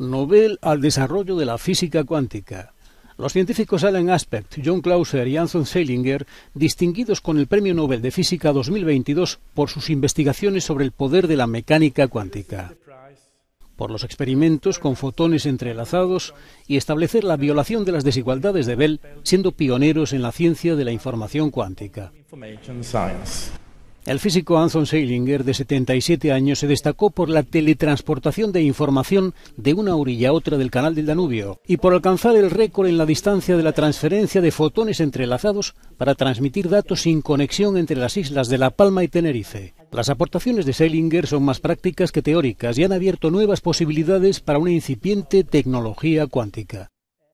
Nobel al desarrollo de la física cuántica. Los científicos Alan Aspect, John Clauser y Anton Seilinger, distinguidos con el Premio Nobel de Física 2022 por sus investigaciones sobre el poder de la mecánica cuántica, por los experimentos con fotones entrelazados y establecer la violación de las desigualdades de Bell, siendo pioneros en la ciencia de la información cuántica. El físico Anton Seilinger, de 77 años, se destacó por la teletransportación de información de una orilla a otra del canal del Danubio y por alcanzar el récord en la distancia de la transferencia de fotones entrelazados para transmitir datos sin conexión entre las islas de La Palma y Tenerife. Las aportaciones de Seilinger son más prácticas que teóricas y han abierto nuevas posibilidades para una incipiente tecnología cuántica.